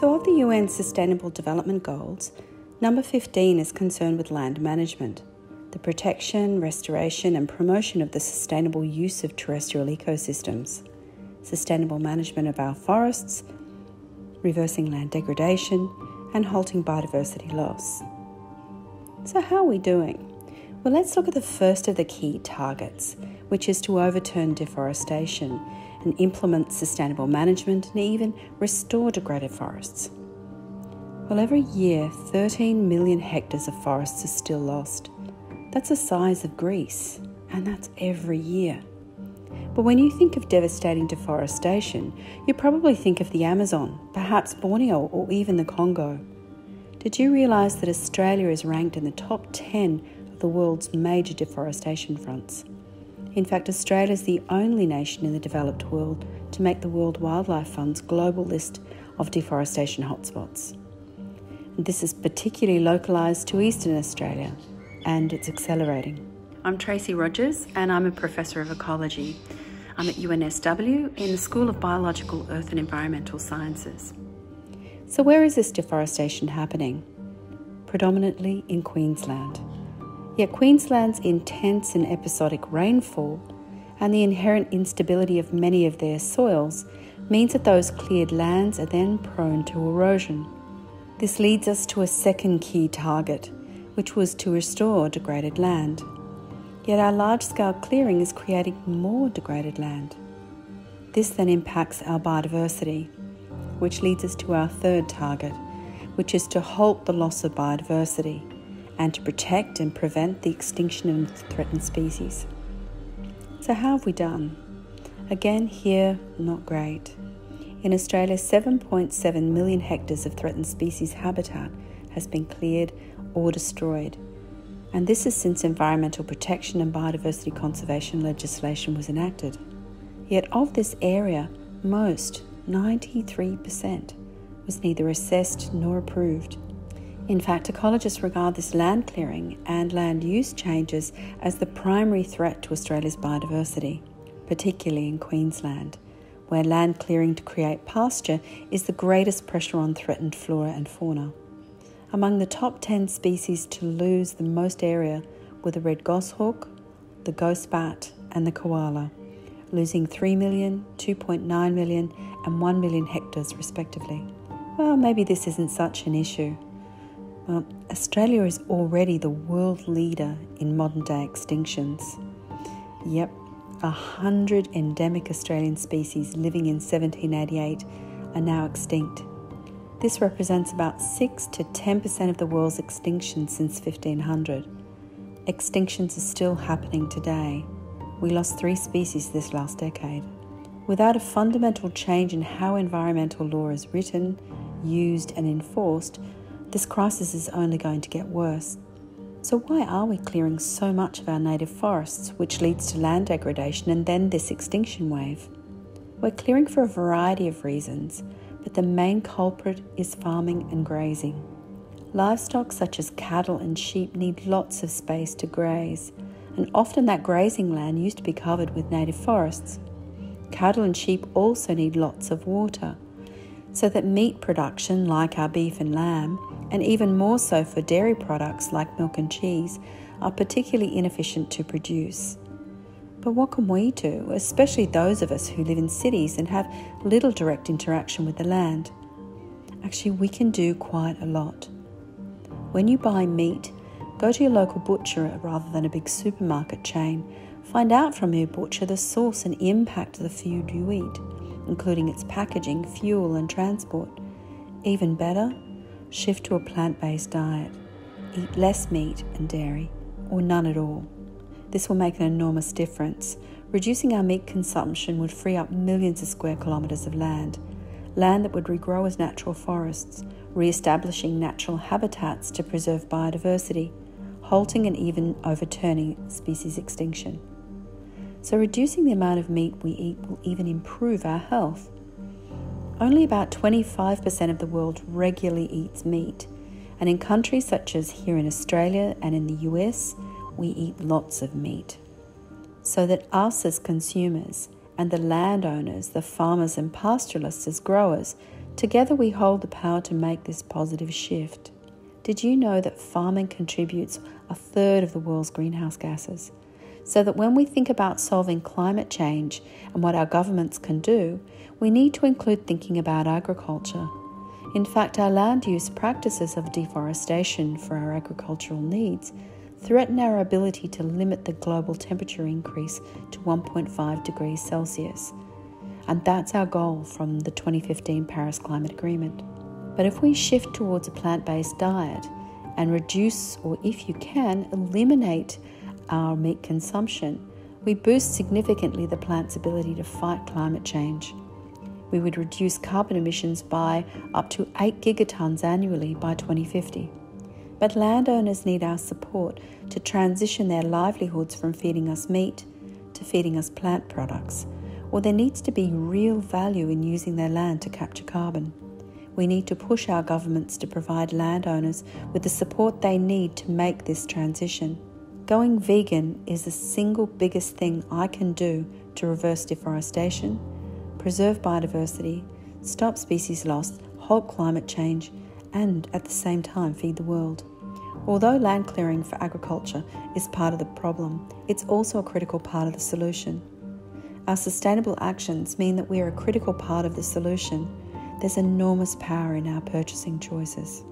So, of the UN Sustainable Development Goals, number 15 is concerned with land management, the protection, restoration, and promotion of the sustainable use of terrestrial ecosystems, sustainable management of our forests, reversing land degradation, and halting biodiversity loss. So, how are we doing? Well, let's look at the first of the key targets, which is to overturn deforestation and implement sustainable management and even restore degraded forests. Well, every year, 13 million hectares of forests are still lost. That's the size of Greece, and that's every year. But when you think of devastating deforestation, you probably think of the Amazon, perhaps Borneo, or even the Congo. Did you realise that Australia is ranked in the top 10 of the world's major deforestation fronts? In fact, Australia is the only nation in the developed world to make the World Wildlife Fund's global list of deforestation hotspots. And this is particularly localised to Eastern Australia, and it's accelerating. I'm Tracey Rogers, and I'm a professor of ecology. I'm at UNSW in the School of Biological, Earth and Environmental Sciences. So, where is this deforestation happening? Predominantly in Queensland. Yet, Queensland's intense and episodic rainfall and the inherent instability of many of their soils means that those cleared lands are then prone to erosion. This leads us to a second key target, which was to restore degraded land. Yet our large scale clearing is creating more degraded land. This then impacts our biodiversity which leads us to our third target, which is to halt the loss of biodiversity and to protect and prevent the extinction of threatened species. So, how have we done? Again, here, not great. In Australia, 7.7 million hectares of threatened species habitat has been cleared or destroyed. And this is since environmental protection and biodiversity conservation legislation was enacted. Yet, of this area, most, 93%, was neither assessed nor approved. In fact, ecologists regard this land clearing and land use changes as the primary threat to Australia's biodiversity, particularly in Queensland, where land clearing to create pasture is the greatest pressure on threatened flora and fauna. Among the top 10 species to lose the most area were the red goshawk, the ghost bat, and the koala losing 3 million, 2.9 million, and 1 million hectares, respectively. Well, maybe this isn't such an issue. Well, Australia is already the world leader in modern day extinctions. Yep, a hundred endemic Australian species living in 1788 are now extinct. This represents about 6 to 10% of the world's extinctions since 1500. Extinctions are still happening today, we lost three species this last decade. Without a fundamental change in how environmental law is written, used, and enforced, this crisis is only going to get worse. So, why are we clearing so much of our native forests, which leads to land degradation and then this extinction wave? We're clearing for a variety of reasons, but the main culprit is farming and grazing. Livestock such as cattle and sheep need lots of space to graze, and often that grazing land used to be covered with native forests. Cattle and sheep also need lots of water, so that meat production, like our beef and lamb, and even more so for dairy products like milk and cheese, are particularly inefficient to produce. But what can we do, especially those of us who live in cities and have little direct interaction with the land? Actually, we can do quite a lot. When you buy meat, Go to your local butcher rather than a big supermarket chain. Find out from your butcher the source and impact of the food you eat, including its packaging, fuel, and transport. Even better, shift to a plant based diet. Eat less meat and dairy, or none at all. This will make an enormous difference. Reducing our meat consumption would free up millions of square kilometres of land, land that would regrow as natural forests, re establishing natural habitats to preserve biodiversity halting and even overturning species extinction. So, reducing the amount of meat we eat will even improve our health. Only about 25% of the world regularly eats meat, and in countries such as here in Australia and in the US, we eat lots of meat. So that us as consumers and the landowners, the farmers and pastoralists as growers, Together, we hold the power to make this positive shift. Did you know that farming contributes a third of the world's greenhouse gases? So that when we think about solving climate change and what our governments can do, we need to include thinking about agriculture. In fact, our land use practices of deforestation for our agricultural needs threaten our ability to limit the global temperature increase to 1.5 degrees Celsius. And that's our goal from the 2015 Paris Climate Agreement. But if we shift towards a plant based diet and reduce, or if you can, eliminate our meat consumption, we boost significantly the plant's ability to fight climate change. We would reduce carbon emissions by up to 8 gigatons annually by 2050. But landowners need our support to transition their livelihoods from feeding us meat to feeding us plant products, or there needs to be real value in using their land to capture carbon. We need to push our governments to provide landowners with the support they need to make this transition. Going vegan is the single biggest thing I can do to reverse deforestation, preserve biodiversity, stop species loss, halt climate change, and at the same time feed the world. Although land clearing for agriculture is part of the problem, it's also a critical part of the solution. Our sustainable actions mean that we are a critical part of the solution. There's enormous power in our purchasing choices.